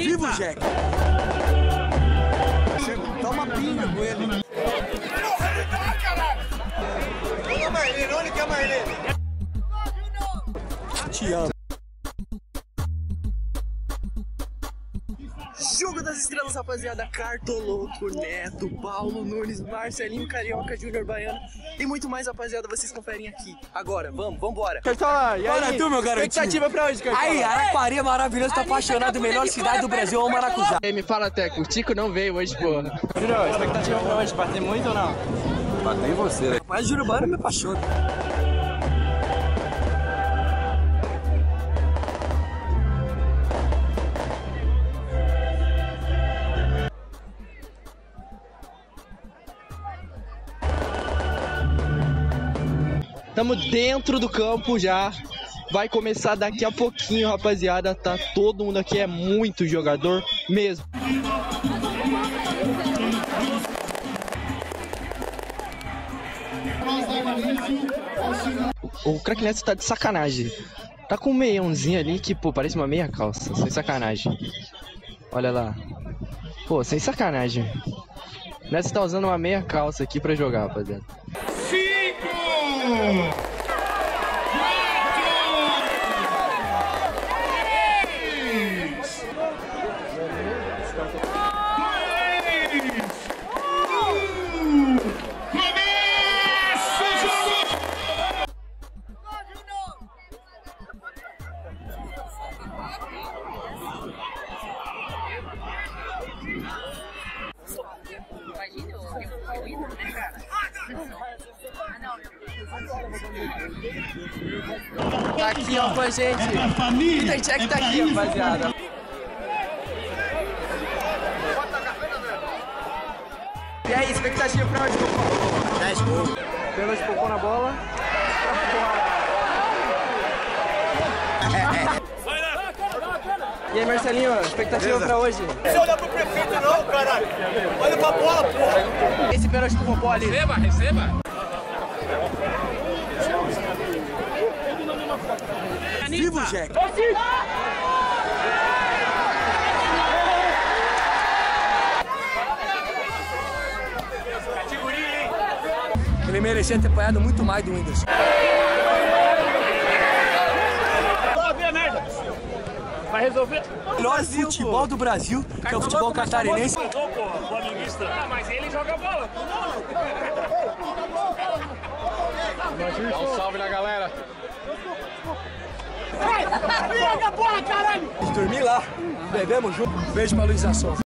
Vivo, Jack. Dá uma pinga com ele. Marlene, olha que é a Marlene. Te amo. Jogo das Estrelas, rapaziada. Cartoloco, Neto, Paulo Nunes, Marcelinho Carioca, Júnior Baiano e muito mais, rapaziada. Vocês conferem aqui. Agora, vamos, vambora. Cartola, e Bora aí? tu, meu garotinho. Expectativa pra hoje, Cartola? Aí, Araquari é maravilhoso, tô apaixonado. Melhor cidade do Brasil é o Maracujá. Ei, me fala, Teco, o Tico não veio hoje, porra. Júnior, expectativa pra hoje, bater muito ou não? Bater em você, né? Mas Júnior Baiano me apaixona. Tamo dentro do campo já. Vai começar daqui a pouquinho, rapaziada. Tá todo mundo aqui é muito jogador mesmo. O craque Neto tá de sacanagem. Tá com um meiãozinho ali que, pô, parece uma meia calça. Sem sacanagem. Olha lá. Pô, sem sacanagem. Neto tá usando uma meia calça aqui pra jogar, rapaziada. Tá aqui, ó, com a gente. Peter Check tá aqui, rapaziada. E aí, expectativa pra hoje, Cocô? 10 gols. Pênalti Cocô na bola. E aí, Marcelinho, expectativa pra hoje? Você olha pro prefeito não, caralho. Olha pra bola, porra. Esse pênalti pro Popó ali. Receba, receba. Vivo, Jack. Ele merecia ter apanhado muito mais do Whindersson. Vai resolver? O melhor futebol do Brasil, que é o futebol catarinense. Ah, mas ele joga bola. Dá um salve na galera. Dormi lá, bebemos junto. Beijo pra Luiz Asson.